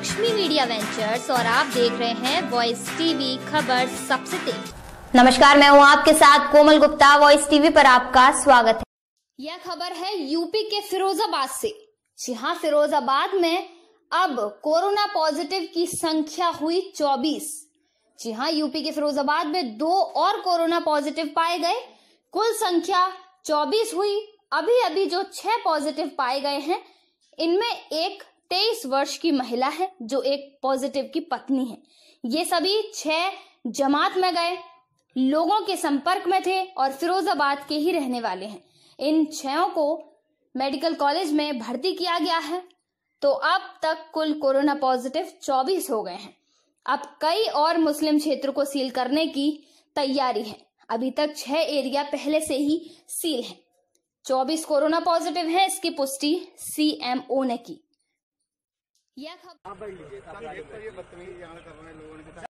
Lakshmi media ventures और आप देख रहे हैं वॉइस टीवी खबर सबसे तेज। नमस्कार मैं हूँ आपके साथ कोमल गुप्ता वॉइस टीवी पर आपका स्वागत है। यह खबर है यूपी के फिरोजाबाद से। जी हाँ फिरोजाबाद में अब कोरोना पॉजिटिव की संख्या हुई 24 जी हाँ यूपी के फिरोजाबाद में दो और कोरोना पॉजिटिव पाए गए। कुल संख्या 24 हुई। अभी अभी जो छह पॉजिटिव पाए गए हैं इनमें एक तेईस वर्ष की महिला है, जो एक पॉजिटिव की पत्नी है। ये सभी छह जमात में गए, लोगों के संपर्क में थे और फिरोजाबाद के ही रहने वाले हैं। इन छयों को मेडिकल कॉलेज में भर्ती किया गया है। तो अब तक कुल कोरोना पॉजिटिव 24 हो गए हैं। अब कई और मुस्लिम क्षेत्र को सील करने की तैयारी है। अभी तक छह एरिया पहले से ही सील है। 24 कोरोना पॉजिटिव है, इसकी पुष्टि सीएमओ ने की। यह खबर